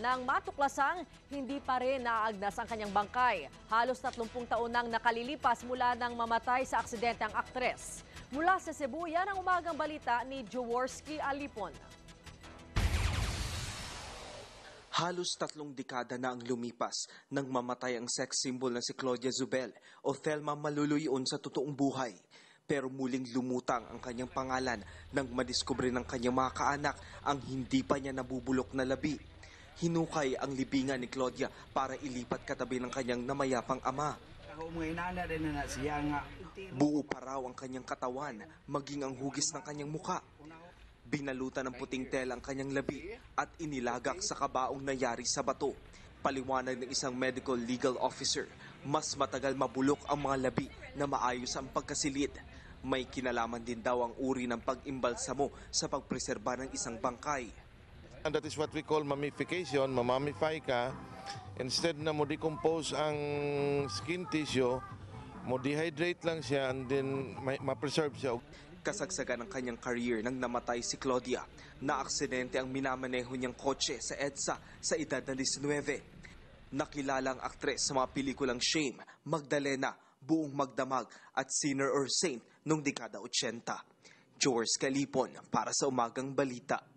Nang matuklasang, hindi pa rin naaagnas ang kanyang bangkay. Halos 30 taon nang nakalilipas mula nang mamatay sa aksidente ang aktres. Mula sa Cebu, yan ang umagang balita ni Jaworski Alipon. Halos tatlong dekada na ang lumipas nang mamatay ang sex symbol na si Claudia Zubel o Thelma Maluluyon sa totoong buhay. Pero muling lumutang ang kanyang pangalan nang madiskubre ng kanyang mga kaanak ang hindi pa niya nabubulok na labi. Hinukay ang libingan ni Claudia para ilipat katabi ng kanyang namayapang ama. Buo pa raw ang kanyang katawan, maging ang hugis ng kanyang muka. Binalutan ng puting tela ang kanyang labi at inilagak sa kabaong nangyari sa bato. Paliwanag ng isang medical legal officer, mas matagal mabulok ang mga labi na maayos ang pagkasilid. May kinalaman din daw ang uri ng pag-imbalsamo sa pagpreserba ng isang bangkay. And that is what we call mummification, mamamify ka. Instead na mo decompose ang skin tissue, mo dehydrate lang siya and then ma- ma-preserve siya. Kasagsagan ng kanyang career nang namatay si Claudia. Na-aksidente ang minamaneho niyang kotse sa EDSA sa edad na 19. Nakilala ang aktres sa mga pelikulang Shame, Magdalena, Buong Magdamag at Sinner or Saint noong dekada 80. George Calipon para sa Umagang Balita.